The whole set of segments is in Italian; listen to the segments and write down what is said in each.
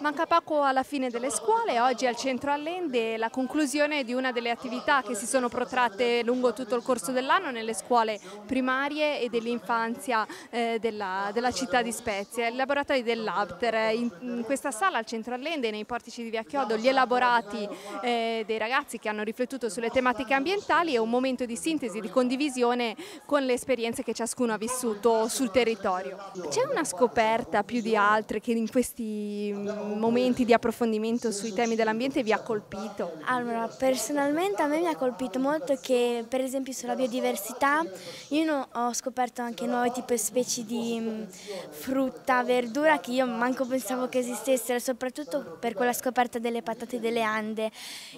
Manca poco alla fine delle scuole, oggi al centro Allende la conclusione di una delle attività che si sono protratte lungo tutto il corso dell'anno nelle scuole primarie e dell'infanzia eh, della, della, città di Spezia, il laboratorio dell'Abter. In, in, questa sala al centro Allende, nei portici di Via Chiodo, gli elaborati eh, dei ragazzi che hanno riflettuto sulle tematiche ambientali e un momento di sintesi, di condivisione con le esperienze che ciascuno ha vissuto sul territorio. C'è una scoperta più di altre che in questi momenti di approfondimento sui temi dell'ambiente vi ha colpito? Allora, personalmente a me mi ha colpito molto che per esempio sulla biodiversità io ho scoperto anche nuove tipi specie di mm, frutta, verdura che io manco pensavo che esistessero, soprattutto per quella scoperta delle patate delle Ande.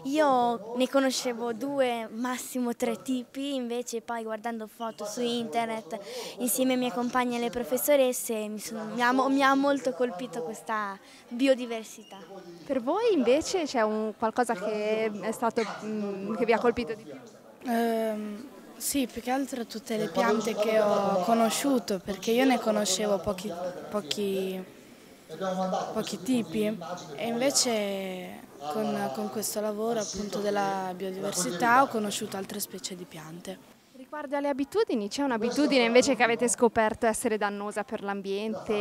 Io ne conoscevo due, massimo tre tipi, invece poi guardando foto su internet insieme ai miei compagni e alle professoresse mi, sono, mi, ha, mi ha molto colpito questa biodiversità. Per voi invece c'è qualcosa che, stato, mm, che, vi ha colpito di più? Um, sì, più che altro tutte le piante che ho conosciuto, perché io ne conoscevo pochi, pochi, pochi tipi e invece con, con questo lavoro appunto della biodiversità ho conosciuto altre specie di piante. Riguardo alle abitudini, c'è un'abitudine invece che avete scoperto essere dannosa per l'ambiente,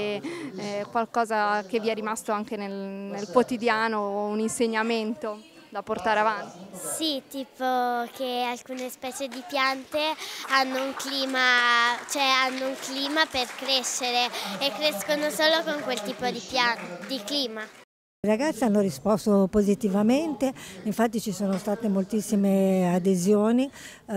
eh, qualcosa che vi è rimasto anche nel, nel quotidiano, un insegnamento? da portare avanti? Sì, tipo che alcune specie di piante hanno un clima, cioè hanno un clima per crescere e crescono solo con quel tipo di, di clima. I ragazzi hanno risposto positivamente, infatti ci sono state moltissime adesioni. Eh,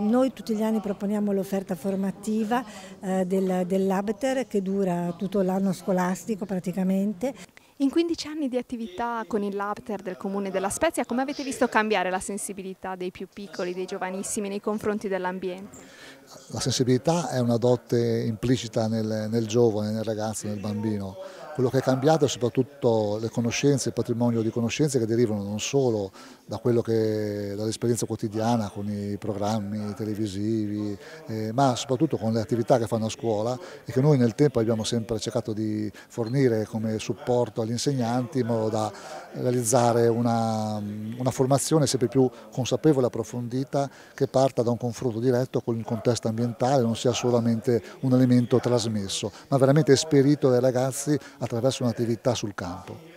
noi tutti gli anni proponiamo l'offerta formativa eh, del, dell'Abter che dura tutto l'anno scolastico praticamente. In 15 anni di attività con il Labter del Comune della Spezia, come avete visto cambiare la sensibilità dei più piccoli, dei giovanissimi nei confronti dell'ambiente? La sensibilità è una dote implicita nel, nel giovane, nel ragazzo, nel bambino. Quello che è cambiato è soprattutto le conoscenze, il patrimonio di conoscenze che derivano non solo da dall'esperienza quotidiana con i programmi televisivi, eh, ma soprattutto con le attività che fanno a scuola e che noi nel tempo abbiamo sempre cercato di fornire come supporto agli insegnanti in modo da realizzare una, una formazione sempre più consapevole e approfondita che parta da un confronto diretto con il contesto ambientale, non sia solamente un elemento trasmesso, ma veramente esperito dai ragazzi attraverso un'attività sul campo.